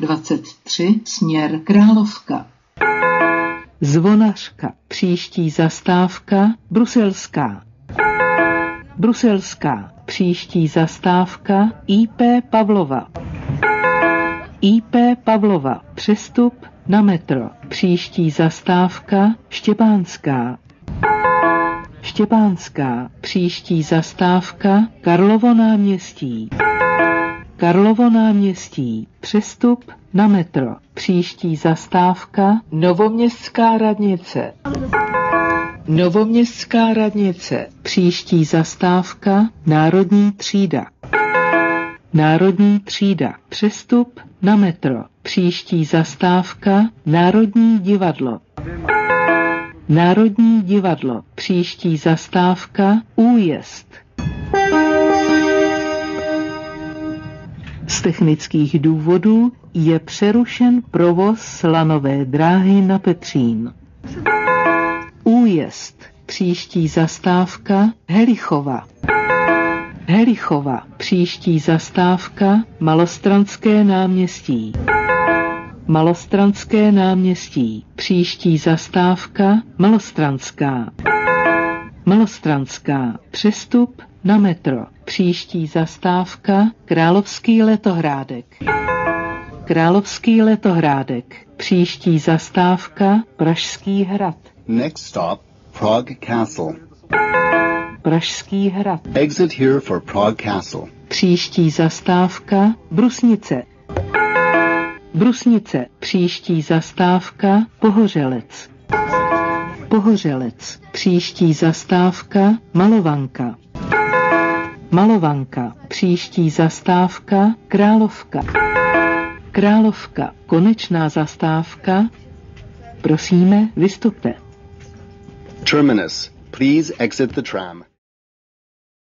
23 směr Královka. Zvonařka, příští zastávka, Bruselská. Bruselská, příští zastávka, IP Pavlova. IP Pavlova, přestup na metro, příští zastávka, Štěpánská. Štěpánská, příští zastávka, Karlovo náměstí. Karlovo náměstí, přestup na metro, příští zastávka, Novoměstská radnice. Novoměstská radnice, příští zastávka, Národní třída. Národní třída, přestup na metro, příští zastávka, Národní divadlo. Národní divadlo, příští zastávka, újezd. Z technických důvodů je přerušen provoz slanové dráhy na Petřín. Újezd, příští zastávka, Helichova. Helichova, příští zastávka, Malostranské náměstí. Malostranské náměstí, příští zastávka, Malostranská. Malostranská, přestup na metro, příští zastávka, Královský letohrádek. Královský letohrádek, příští zastávka, Pražský hrad. Next stop, Prague Castle. Pražský hrad. Exit here for Prague Castle. Příští zastávka Brusnice. Brusnice. Příští zastávka Pohořelec. Pohořelec. Příští zastávka Malovanka. Malovanka. Příští zastávka Královka. Královka. Konečná zastávka. Prosíme, vystupte. Terminus. Please exit the tram.